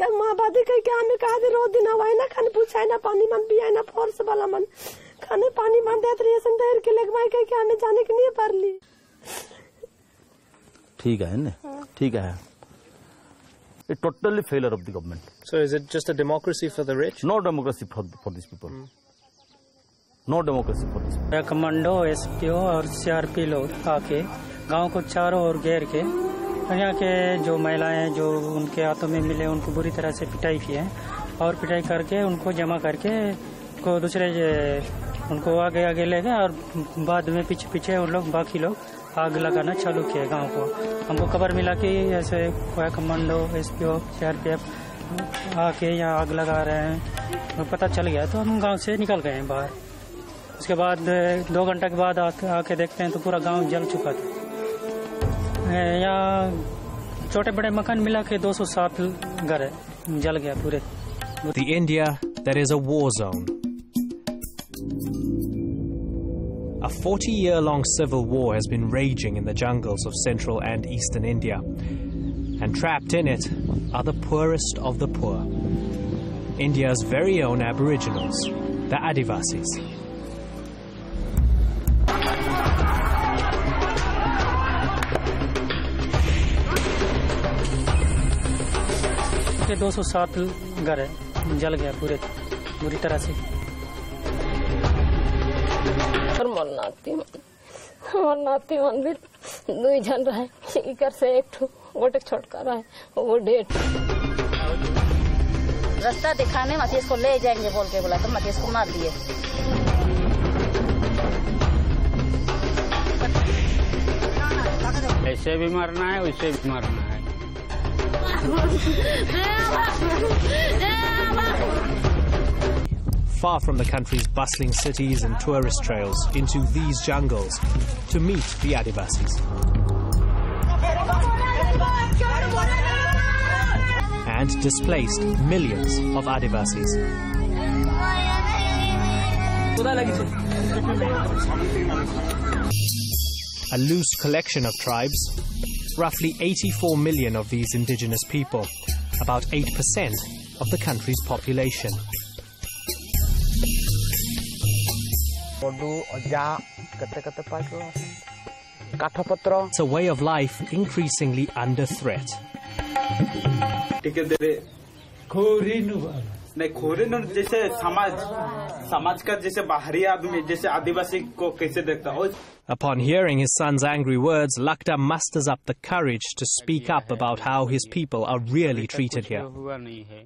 क्या माओवादी कह के हमें कहा रो दिन हवाई ना खाने पूछाए ना पानी मन पियाए ना फोर्स वाला मन खाने पानी मन देते रहिए संदेर के लगवाए कह के हमें जाने के नहीं पार ली ठीक है ना ठीक है a totally failure of the government. So is it just a democracy for the rich? No democracy for, for these people. No democracy for these. Commando SPO और सीआरपी लोग आके गाँव को चारों ओर घेर के और यहाँ के जो महिलाएँ जो उनके हाथों में मिले उनको बुरी तरह से पिटाई की है और पिटाई करके उनको जमा करके को दूसरे उनको आगे आगे ले गए और बाद में पीछे पीछे उन लोग बाकी लोग आग लगाना चालू किए गाँव को। हमको खबर मिला कि ऐसे कोई कमांडो एसपीओ सीआरपीएफ आके यहाँ आग लगा रहे हैं। तो पता चल गया तो हम गाँव से निकल गए हैं बाहर। उसके बाद दो घंटे के बाद आके, देखते हैं तो पूरा गाँव जल चुका था। यहाँ छोटे बड़े मकान मिला के 207 घर है जल गया पूरे The India that is a war zone. A 40 year long civil war has been raging in the jungles of central and eastern India. And trapped in it are the poorest of the poor. India's very own Aboriginals, the Adivasis. के 207 घर है जल गया पूरे बुरी तरह से। और मोर नाती मंदिर दुई जन रहे इकर से एक ठो गोटे छोटका रहे वो डेट रास्ता दिखाने मतीस को ले जाएँगे बोल के बोला तो मतीस को मार दिए। ऐसे भी मरना है वैसे भी मरना है। Far from the country's bustling cities and tourist trails, into these jungles to meet the Adivasis. And displaced millions of Adivasis. A loose collection of tribes, roughly 84 million of these indigenous people, about 8% of the country's population. It's a way of life increasingly under threat. नहीं खोरे न जैसे समाज समाज का जैसे बाहरी आदमी जैसे आदिवासी को कैसे देखता हो? Upon hearing his son's angry words, Lakda musters up the courage to speak up about how his people are really treated here. नहीं है।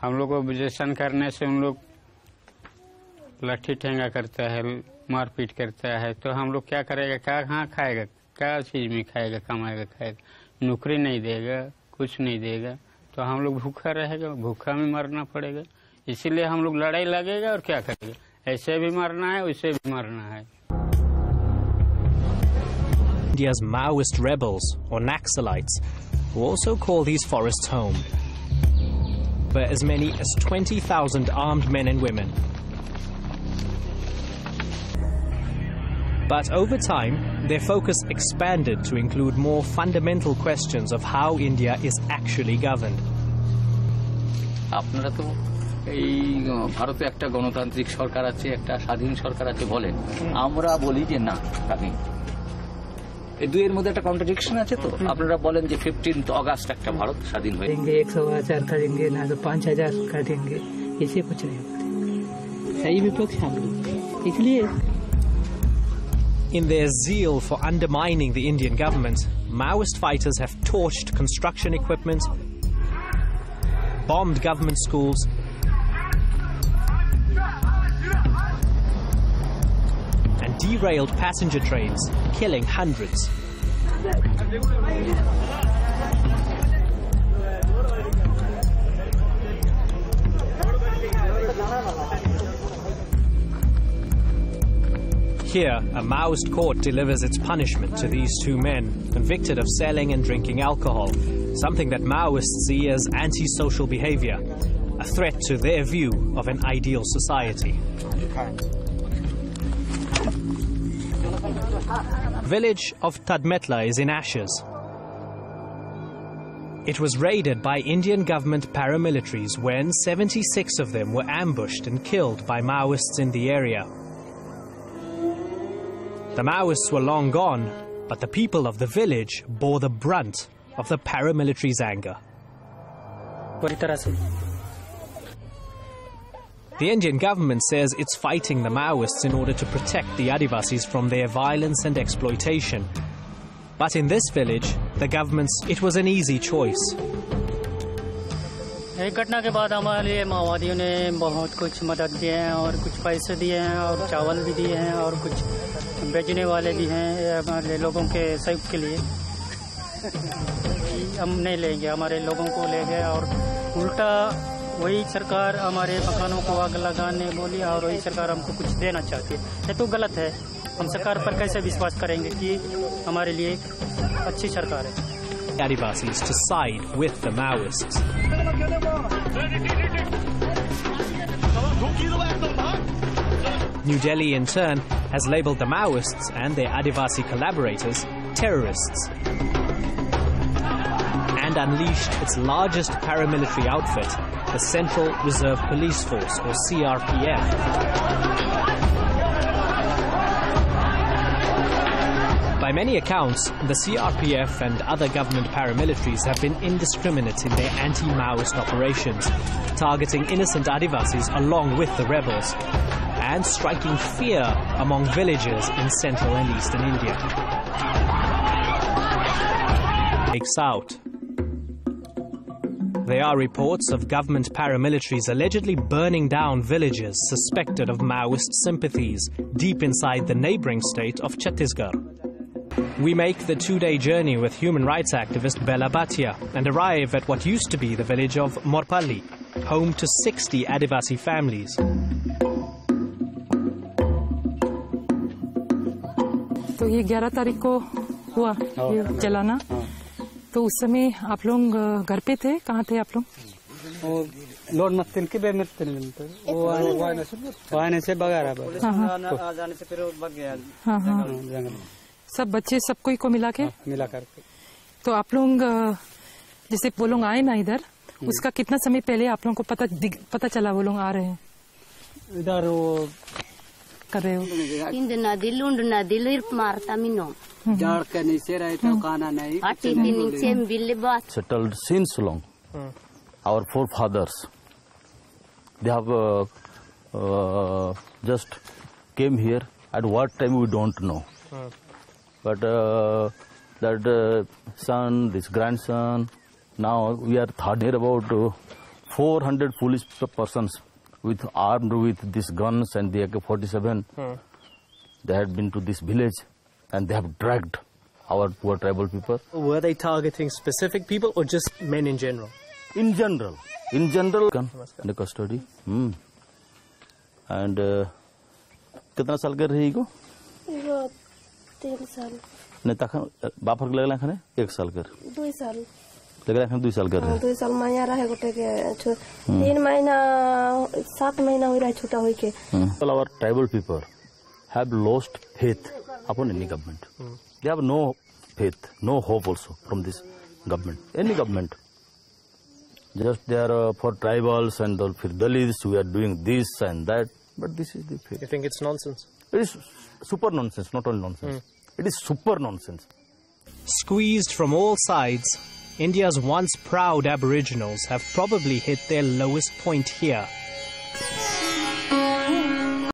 हम लोग को ऑब्जेक्शन करने से उन लोग लाठी ठेंगा करता है मारपीट करता है। तो हम लोग क्या करेगा? क्या कहाँ खाएगा। क्या चीज़ में खाएगा कमाएगा खाएगा? नौकरी नहीं देगा कुछ नहीं देगा। तो हम लोग भूखा रहेगा भूखा में मरना पड़ेगा इसीलिए हम लोग लड़ाई लगेगा और क्या करेगा ऐसे भी मरना है वैसे भी मरना है India's Maoist rebels, or Naxalites, who also call these forests home. But as many as 20,000 armed men and women. But over time, their focus expanded to include more fundamental questions of how India is actually governed. আপনারা তো এই আহ, ভারতে একটা গণতান্ত্রিক সরকার আছে একটা স্বাধীন সরকার আছে বলেন আমরা বলি যে না স্বাধীন এই দুইয়ের মধ্যে একটা কন্ট্রাডিকশন আছে তো আপনারা বলেন যে ফিফটিন্থ অগাস্ট একটা ভারত স্বাধীন হয়ে देंगे एक सौ हजार का देंगे ना तो पाँच हजार का देंगे इसे कुछ नहीं होते सही विपक्ष हम लोग इसलिए In their zeal for undermining the Indian government, Maoist fighters have torched construction equipment, bombed government schools, and derailed passenger trains, killing hundreds. Here, a Maoist court delivers its punishment to these two men convicted of selling and drinking alcohol, something that Maoists see as antisocial behavior, a threat to their view of an ideal society. Village of Tadmetla is in ashes. It was raided by Indian government paramilitaries when 76 of them were ambushed and killed by Maoists in the area. The Maoists were long gone, but the people of the village bore the brunt of the paramilitaries' anger. पूरी तरह से The Indian government says it's fighting the Maoists in order to protect the Adivasis from their violence and exploitation. But in this village, the government's it was an easy choice. एक घटना के बाद हमारे लिए माओवादियों ने बहुत कुछ मदद दिए हैं और कुछ पैसे दिए हैं और चावल भी दिए हैं और कुछ बेचने वाले भी हैं ये हमारे लोगों के सहयोग के लिए कि हम नहीं लेंगे हमारे लोगों को ले गए और उल्टा वही सरकार हमारे मकानों को आग लगाने बोली और वही सरकार हमको कुछ देना चाहती है। ये तो गलत है। हम सरकार पर कैसे विश्वास करेंगे कि हमारे लिए अच्छी सरकार है? Adivasis to side with the Maoists. New Delhi, in turn, has labeled the Maoists and their Adivasi collaborators terrorists and unleashed its largest paramilitary outfit, the Central Reserve Police Force, or CRPF. By many accounts, the CRPF and other government paramilitaries have been indiscriminate in their anti-Maoist operations, targeting innocent Adivasis along with the rebels, and striking fear among villagers in central and eastern India. Takes out. There are reports of government paramilitaries allegedly burning down villages suspected of Maoist sympathies deep inside the neighboring state of Chhattisgarh. We make the two-day journey with human rights activist Bella Bhatia and arrive at what used to be the village of Morpalli, home to 60 Adivasi families. तो ये 11 तारीख को हुआ ये जलाना तो उस समय आप लोग घर पे थे? कहाँ थे आप लोग? लोड के बे मिलते। वो आने से बगा रहा हाँ, हाँ। आ जाने से फिर भग गया। हाँ हाँ। सब बच्चे सब कोई को मिला के? मिला करके। तो आप लोग जैसे वो लोग आए ना इधर उसका कितना समय पहले आप लोगों को पता पता चला वो लोग आ रहे हैं? इधर वो कर रहे हो ना दिल ना दिल मारता मीनो settled since long our forefathers they have just came here at what time we don't know but that son this grandson now we are third here about four hundred police persons with armed with these guns and the AK-47. They had been to this village and they have dragged our poor tribal people. Were they targeting specific people or just men in general? In general, in general, gun in custody. Hmm. And uh, कितना साल के रही को एगो तीन साल ने तखन बापर के लगला खने एक साल कर दुई साल लगला खने दुई साल कर हाँ, रहे दुई साल माया रहे गोटे के छु- तीन महीना सात महीना हुई रहे छूटा हुई के All our tribal people have lost faith upon any government. They have no faith, no hope also from this government, any government. Just they are uh, for tribals and the, for Dalits, we are doing this and that. But this is the faith. You think it's nonsense? It is super nonsense, not only nonsense. It is super nonsense. Squeezed from all sides, India's once proud Aboriginals have probably hit their lowest point here